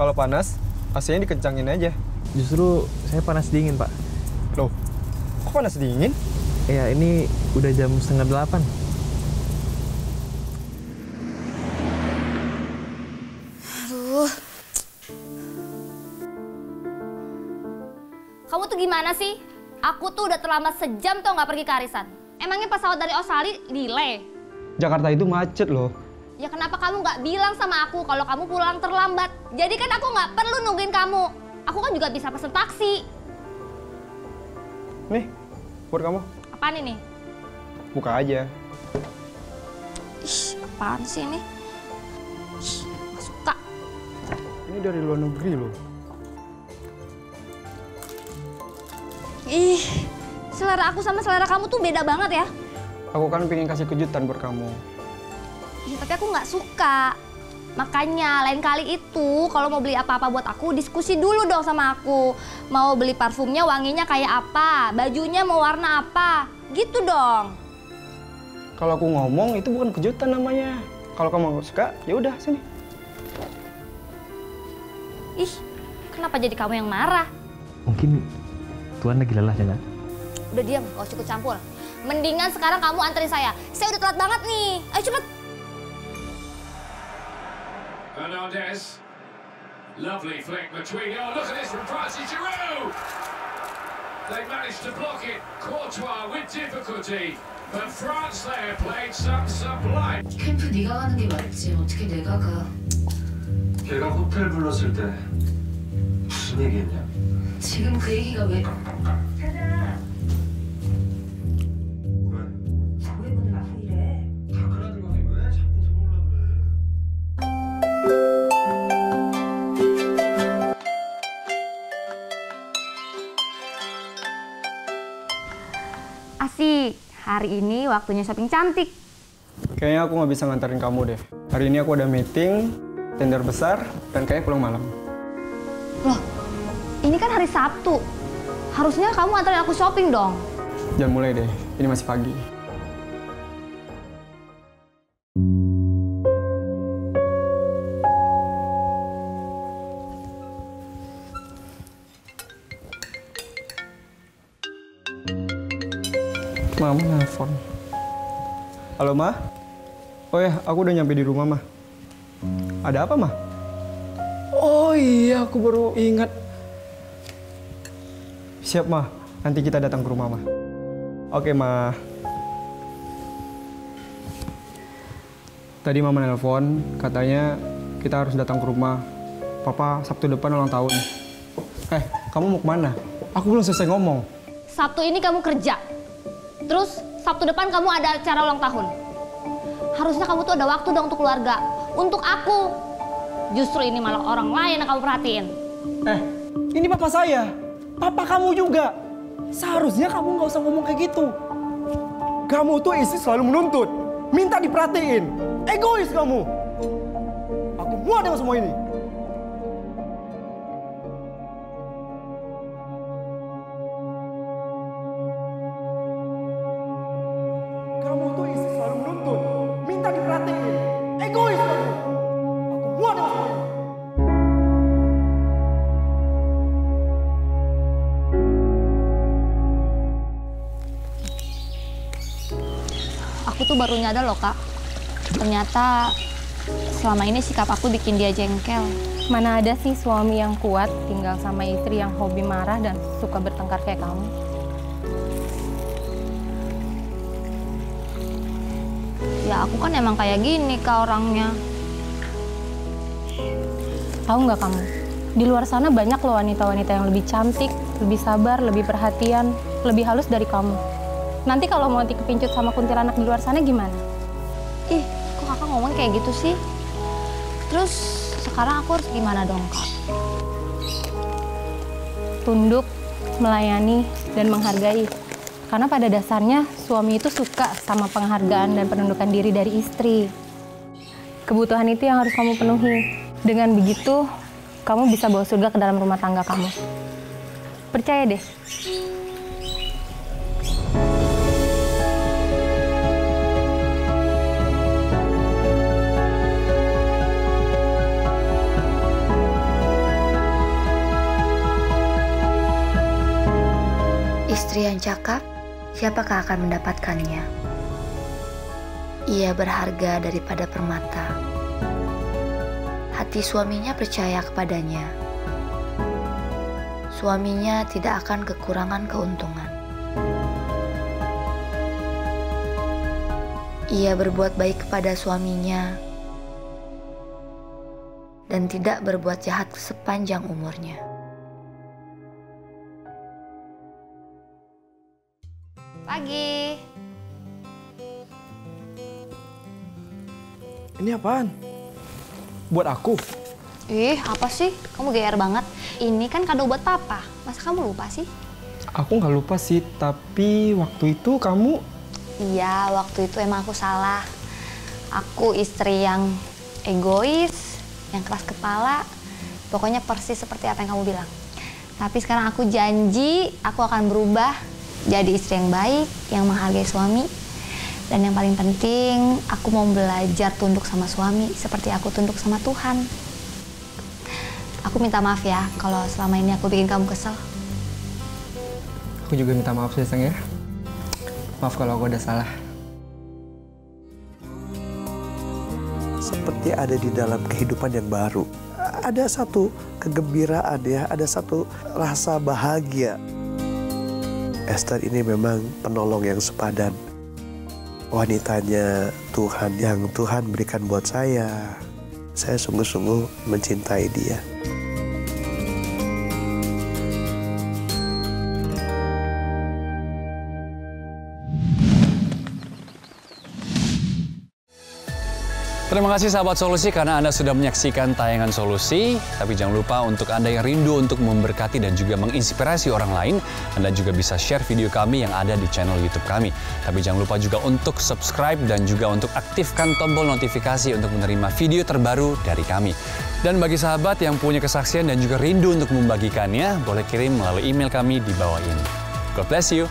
Kalau panas, AC-nya dikencangin aja. Justru saya panas dingin, Pak. Loh, kok panas dingin? Ya, ini udah jam setengah delapan. Aduh. Kamu tuh gimana sih? Aku tuh udah terlambat sejam tuh nggak pergi ke arisan. Emangnya pesawat dari Australia delay? Jakarta itu macet loh. Ya kenapa kamu nggak bilang sama aku kalau kamu pulang terlambat? Jadi kan aku nggak perlu nungguin kamu. Aku kan juga bisa pesen taksi. Nih, buat kamu. Apaan ini? Buka aja. Ih, apaan sih ini? Ih, suka. Ini dari luar negeri loh. Ih, selera aku sama selera kamu tuh beda banget ya. Aku kan pengen kasih kejutan buat kamu. Ya, tapi aku nggak suka. Makanya lain kali itu kalau mau beli apa-apa buat aku diskusi dulu dong sama aku. Mau beli parfumnya wanginya kayak apa, bajunya mau warna apa, gitu dong. Kalau aku ngomong itu bukan kejutan namanya. Kalau kamu nggak suka, ya udah sini. Ih, kenapa jadi kamu yang marah? Mungkin Tuan lagi lelah ya, Nak? Udah diam, gak usah ikut campur. Mendingan sekarang kamu anterin saya. Saya udah telat banget nih. Ayo cepet. Hernandez. Lovely flick between. Oh, look at this from Francis Giroud. They managed to block it. Courtois with difficulty. But France there played some sublime. 캠프 네가 가는 게 맞지 어떻게 내가 가 걔가 호텔 불렀을 때 무슨 얘기했냐? 지금 그 얘기가 왜 왜? 왜 Asik, hari ini waktunya shopping cantik. Kayaknya aku nggak bisa nganterin kamu deh. Hari ini aku ada meeting, tender besar, dan kayaknya pulang malam. Loh, ini kan hari Sabtu. Harusnya kamu anterin aku shopping dong. Jangan mulai deh, ini masih pagi. Mama nelfon. Halo, Ma? Oh ya, aku udah nyampe di rumah, Ma. Ada apa, Ma? Oh iya, aku baru ingat. Siap, Ma. Nanti kita datang ke rumah, Ma. Oke, Ma. Tadi Mama nelpon, katanya kita harus datang ke rumah. Papa Sabtu depan ulang tahun. Eh, kamu mau ke mana? Aku belum selesai ngomong. Sabtu ini kamu kerja. Terus Sabtu depan kamu ada acara ulang tahun. Harusnya kamu tuh ada waktu dong untuk keluarga. Untuk aku. Justru ini malah orang lain yang kamu perhatiin. Eh, ini papa saya. Papa kamu juga. Seharusnya kamu nggak usah ngomong kayak gitu. Kamu tuh istri selalu menuntut. Minta diperhatiin. Egois kamu. Aku muak dengan semua ini. Baru nyadar loh kak. Ternyata selama ini sikap aku bikin dia jengkel. Mana ada sih suami yang kuat tinggal sama istri yang hobi marah dan suka bertengkar kayak kamu? Ya aku kan emang kayak gini kak orangnya. Tahu nggak kamu? Di luar sana banyak loh wanita-wanita yang lebih cantik, lebih sabar, lebih perhatian, lebih halus dari kamu. Nanti kalau mau dikepincut sama kuntilanak di luar sana gimana? Ih, kok kakak ngomong kayak gitu sih? Terus sekarang aku harus gimana dong kak? Tunduk, melayani, dan menghargai. Karena pada dasarnya suami itu suka sama penghargaan dan penundukan diri dari istri. Kebutuhan itu yang harus kamu penuhi. Dengan begitu, kamu bisa bawa surga ke dalam rumah tangga kamu. Percaya deh. Cakap, siapakah akan mendapatkannya? Ia berharga daripada permata. Hati suaminya percaya kepadanya. Suaminya tidak akan kekurangan keuntungan. Ia berbuat baik kepada suaminya dan tidak berbuat jahat sepanjang umurnya. Ini apaan? Buat aku? Ih, apa sih? Kamu GR banget. Ini kan kado buat papa. Masa kamu lupa sih? Aku nggak lupa sih, tapi waktu itu kamu... Iya, waktu itu emang aku salah. Aku istri yang egois, yang keras kepala. Pokoknya persis seperti apa yang kamu bilang. Tapi sekarang aku janji aku akan berubah jadi istri yang baik, yang menghargai suami. Dan yang paling penting, aku mau belajar tunduk sama suami seperti aku tunduk sama Tuhan. Aku minta maaf ya kalau selama ini aku bikin kamu kesel. Aku juga minta maaf sih, Sang ya. Maaf kalau aku udah salah. seperti ada di dalam kehidupan yang baru. Ada satu kegembiraan ya, ada satu rasa bahagia. Esther ini memang penolong yang sepadan. Wanitanya Tuhan yang Tuhan berikan buat saya. Saya sungguh-sungguh mencintai dia. Terima kasih sahabat Solusi karena Anda sudah menyaksikan tayangan Solusi. Tapi jangan lupa untuk Anda yang rindu untuk memberkati dan juga menginspirasi orang lain, Anda juga bisa share video kami yang ada di channel YouTube kami. Tapi jangan lupa juga untuk subscribe dan juga untuk aktifkan tombol notifikasi untuk menerima video terbaru dari kami. Dan bagi sahabat yang punya kesaksian dan juga rindu untuk membagikannya, boleh kirim melalui email kami di bawah ini. God bless you.